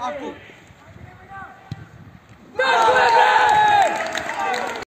阿布。